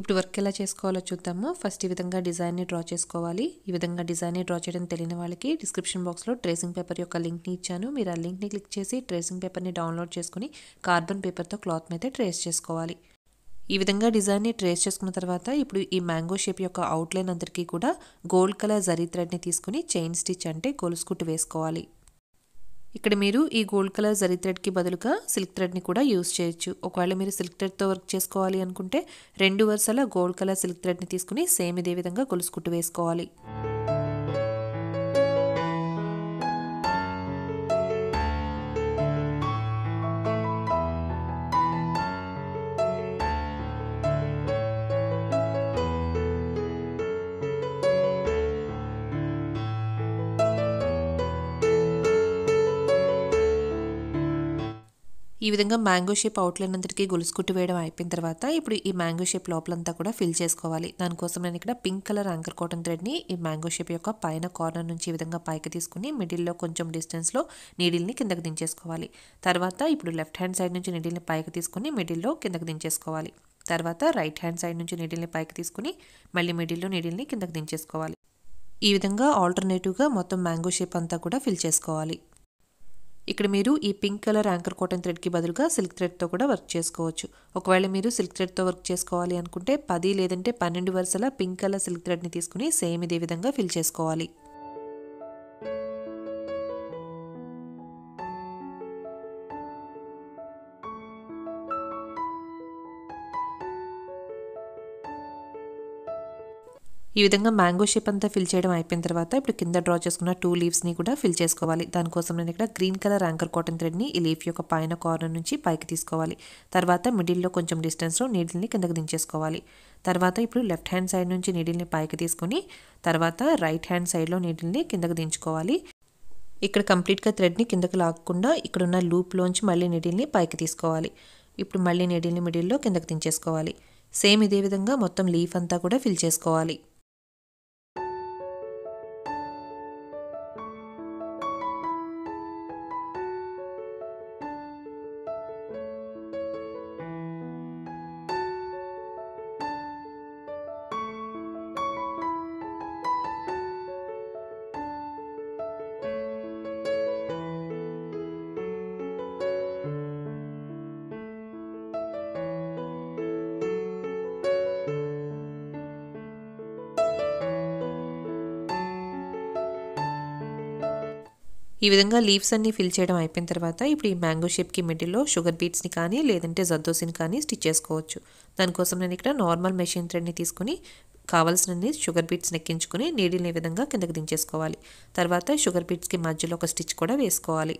ఇప్పుడు వర్క్ ఎలా చేసుకోవాలో చూద్దాము. ఫస్ట్ ఈ విధంగా డిజైన్ని డ్రా చేసుకోవాలి. ఈ విధంగా డిజైన్ని డ్రా చేయడం తెలియని వాళ్ళకి డిస్క్రిప్షన్ బాక్స్లో ట్రేసింగ్ పేపర్ యొక్క లింక్ని ఇచ్చాను. మీరు ఆ లింక్ని క్లిక్ చేసి ట్రేసింగ్ పేపర్ని డౌన్లోడ్ చేసుకుని కార్బన్ పేపర్తో క్లాత్ మీద ట్రేస్ చేసుకోవాలి. ఈ విధంగా డిజైన్ని ట్రేస్ చేసుకున్న తర్వాత ఇప్పుడు ఈ మ్యాంగో షేప్ యొక్క అవుట్లైన్ అందరికీ కూడా గోల్డ్ కలర్ జరీ థ్రెడ్ని తీసుకుని చైన్ స్టిచ్ అంటే గొలుసుకుట్టు వేసుకోవాలి. ఇక్కడ మీరు ఈ గోల్డ్ కలర్ జరీ థ్రెడ్కి బదులుగా సిల్క్ థ్రెడ్ని కూడా యూస్ చేయొచ్చు. ఒకవేళ మీరు సిల్క్ థ్రెడ్తో వర్క్ చేసుకోవాలి అనుకుంటే రెండు వరుసల గోల్డ్ కలర్ సిల్క్ థ్రెడ్ని తీసుకుని సేమ్ ఇదే విధంగా గొలుసుకుట్టు వేసుకోవాలి. ఈ విధంగా మ్యాంగో షేప్ అవుట్లైన్ అంతటికి గొలుసు కుట్టు వేయడం అయిపోయిన తర్వాత ఇప్పుడు ఈ మ్యాంగో షేప్ లోపలంతా కూడా ఫిల్ చేసుకోవాలి. దానికోసం నేను ఇక్కడ పింక్ కలర్ యాంకర్ కాటన్ థ్రెడ్ని ఈ మ్యాంగో షేప్ యొక్క పైన కార్నర్ నుంచి ఈ విధంగా పైకి తీసుకుని మిడిల్లో కొంచెం డిస్టెన్స్లో నీడిల్ని కిందకి దించేసుకోవాలి. తర్వాత ఇప్పుడు లెఫ్ట్ హ్యాండ్ సైడ్ నుంచి నీడిల్ని పైకి తీసుకుని మిడిల్లో కిందకి దించేసుకోవాలి. తర్వాత రైట్ హ్యాండ్ సైడ్ నుంచి నీడిల్ని పైకి తీసుకుని మళ్ళీ మిడిల్లో నీడిల్ని కిందకి దించేసుకోవాలి. ఈ విధంగా ఆల్టర్నేటివ్గా మొత్తం మ్యాంగో షేప్ అంతా కూడా ఫిల్ చేసుకోవాలి. ఇక్కడ మీరు ఈ పింక్ కలర్ యాంకర్ కాటన్ థ్రెడ్కి బదులుగా సిల్క్ థ్రెడ్తో కూడా వర్క్ చేసుకోవచ్చు. ఒకవేళ మీరు సిల్క్ థ్రెడ్తో వర్క్ చేసుకోవాలి అనుకుంటే పది లేదంటే పన్నెండు వరుసల పింక్ కలర్ సిల్క్ థ్రెడ్ని తీసుకుని సేమ్ ఇదే విధంగా ఫిల్ చేసుకోవాలి. ఈ విధంగా మ్యాంగో షేప్ అంతా ఫిల్ చేయడం అయిపోయిన తర్వాత ఇప్పుడు కింద డ్రా చేసుకున్న టూ లీవ్స్ని కూడా ఫిల్ చేసుకోవాలి. దానికోసం నేను ఇక్కడ గ్రీన్ కలర్ యాంకర్ కాటన్ థ్రెడ్ని ఈ లీఫ్ యొక్క పైన కార్నర్ నుంచి పైకి తీసుకోవాలి. తర్వాత మిడిల్లో కొంచెం డిస్టెన్స్లో నీడిల్ని కిందకి దించేసుకోవాలి. తర్వాత ఇప్పుడు లెఫ్ట్ హ్యాండ్ సైడ్ నుంచి నీడిల్ని పైకి తీసుకొని తర్వాత రైట్ హ్యాండ్ సైడ్లో నీడిల్ని కిందకి దించుకోవాలి. ఇక్కడ కంప్లీట్గా థ్రెడ్ని కిందకి లాగకుండా ఇక్కడ ఉన్న లూప్లోంచి మళ్ళీ నీడిల్ని పైకి తీసుకోవాలి. ఇప్పుడు మళ్ళీ నీడిల్ని మిడిల్లో కిందకి దించేసుకోవాలి. సేమ్ ఇదే విధంగా మొత్తం లీఫ్ అంతా కూడా ఫిల్ చేసుకోవాలి. ఈ విధంగా లీవ్స్ అన్ని ఫిల్ చేయడం అయిపోయిన తర్వాత ఇప్పుడు ఈ మ్యాంగో షేప్కి మిడిల్లో షుగర్ బీట్స్ని కానీ లేదంటే జద్దోసిని కానీ స్టిచ్ చేసుకోవచ్చు. దానికోసం నేను ఇక్కడ నార్మల్ మెషిన్ థ్రెడ్ని తీసుకుని కావాల్సినన్ని షుగర్ బీట్స్ని ఎక్కించుకుని నీడిల్ని విధంగా కిందకి దించేసుకోవాలి. తర్వాత షుగర్ బీట్స్కి మధ్యలో ఒక స్టిచ్ కూడా వేసుకోవాలి.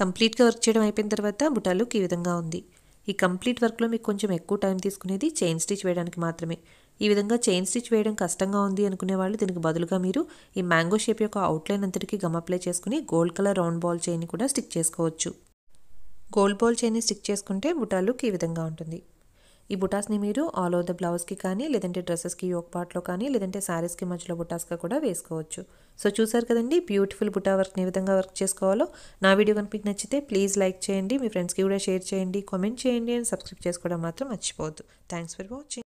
కంప్లీట్గా వర్క్ చేయడం అయిపోయిన తర్వాత బుటాలుక్ ఈ విధంగా ఉంది. ఈ కంప్లీట్ వర్క్లో మీకు కొంచెం ఎక్కువ టైం తీసుకునేది చైన్ స్టిచ్ వేయడానికి మాత్రమే. ఈ విధంగా చైన్ స్టిచ్ వేయడం కష్టంగా ఉంది అనుకునే వాళ్ళు దీనికి బదులుగా మీరు ఈ మ్యాంగో షేప్ యొక్క అవుట్లైన్ అంతటికి గమ్ అప్లై చేసుకుని gold colour round ball chain కూడా స్టిక్ చేసుకోవచ్చు. గోల్డ్ బాల్ చైన్ని స్టిక్ చేసుకుంటే బుటా లుక్ ఈ విధంగా ఉంటుంది. ఈ బుటాస్ని మీరు ఆల్ ఓవర్ ద బ్లౌజ్కి కానీ లేదంటే డ్రెస్సెస్కి యోక్ పార్ట్లో కానీ లేదంటే శారీస్కి మధ్యలో బుటాస్గా కూడా వేసుకోవచ్చు. సో చూసారు కదండి బ్యూటిఫుల్ బుటా వర్క్ని ఏ విధంగా వర్క్ చేసుకోవాలో. నా వీడియో కనుక మీకు నచ్చితే ప్లీజ్ లైక్ చేయండి మీ ఫ్రెండ్స్కి కూడా షేర్ చేయండి కామెంట్ చేయండి అండ్ సబ్స్క్రైబ్ చేసుకోవడం మాత్రం మర్చిపోవద్దు. Thanks for watching